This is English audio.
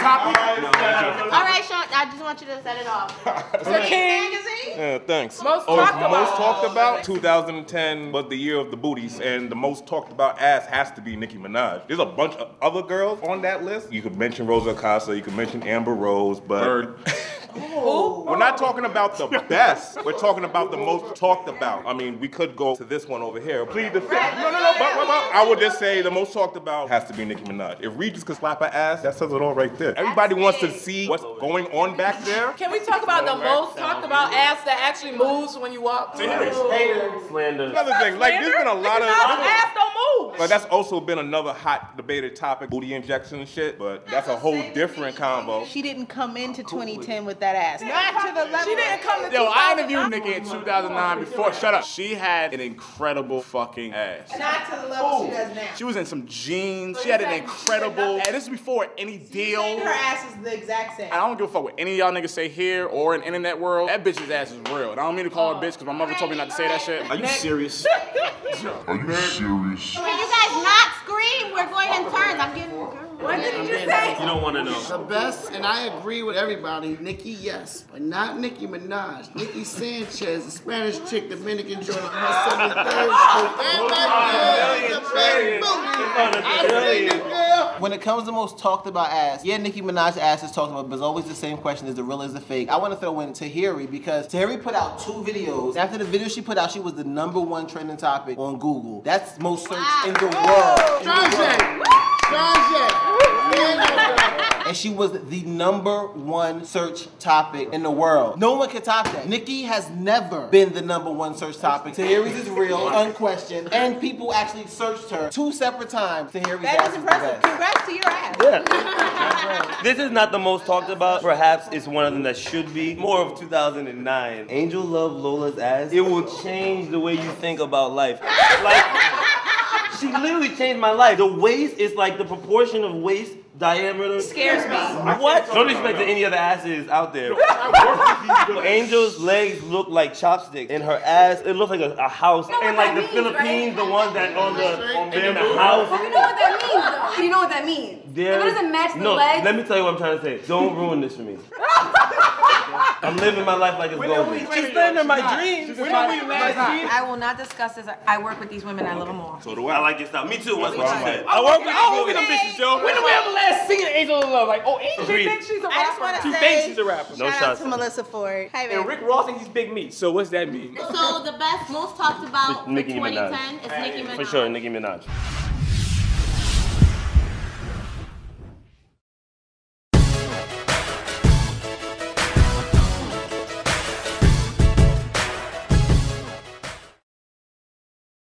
topic. All right, Sean, I just want you to set it off. The king. Yeah, thanks. Most oh, talked about. most talked about. 2010 was the year of the booties, and the most talked about ass has to be Nicki Minaj. There's a bunch of other girls on that list. You could mention Rosa Acosta, you could mention Amber Rose, but we're not talking about the best. We're talking about the most talked about. I mean, we could go to this one over here. Plead the fifth. No, no, no. But, but, but I would just say the most talked about has to be Nicki Minaj. If Regis could slap her ass, that says it all right there. Everybody wants to see what's going on back there. Can we talk about the most talked about ass that actually moves when you walk? Slander. Another thing, like there's been a lot of. Ass don't move. But that's also been another hot debated topic, booty injection and shit. But that's a whole different combo. She didn't come into 2010 with that ass. Not to the level. She didn't come to Yo, I interviewed Nicki in 2009 before. Shut up. She had an incredible fucking ass. Not to the level she does now. She was in some jeans. She had an incredible. And this is before any deal. Her ass is the exact same. I don't give a fuck what any of y'all niggas say here or in internet world. That bitch's ass is real. And I don't mean to call her bitch because my mother told me not to say that shit. Are you serious? Are you serious? Can you guys not scream? We're going in turns. I'm getting. What did you say? You don't want to know. The best, and I agree with everybody, Nicki, yes, but not Nicki Minaj. Nicki Sanchez, the Spanish chick, Dominican joint on her 73rd When it comes to the most talked about ass, yeah, Nicki Minaj's ass is talked about, but it's always the same question: is the real, is the fake? I want to throw in Tahiry because Tahiry put out two videos. After the video she put out, she was the number one trending topic on Google. That's most searched in the world. In the world. And she was the number one search topic in the world. No one can top that. Nicki has never been the number one search topic. Tahiry's is real, unquestioned, and people actually searched her two separate times. Tahiry's That ass is the impressive. best. Congrats to your ass. Yeah. this is not the most talked about. Perhaps it's one of them that should be. More of 2009. Angel Love Lola's ass. It will change the way you think about life. Like, she changed my life. The waist is like the proportion of waist diameter. Scares me. What? No disrespect to any other asses out there. Angel's legs look like chopsticks, and her ass it looks like a, a house. know and like the means, Philippines, right? the ones that on the on in the But house. you know what that means, though. You know what that means. There- If it doesn't match the no, legs. let me tell you what I'm trying to say. Don't ruin this for me. I'm living my life like it's golden. She's living my dreams. When did we last I will not discuss this. I work with these women. I love them all. So do I. I like your style. Me too. That's what she said. I work with all of them bitches, yo. When did we ever last seen Angel of Love? Like, oh, Angel Agreed. thinks she's a I just want rapper. to She say, thinks she's a rapper. No shots. to Melissa Ford. Hi, And babe. Rick Ross thinks he's big meat. So what's that mean? So the best, most talked about for 2010 is Nicki Minaj. For sure, Nicki Minaj.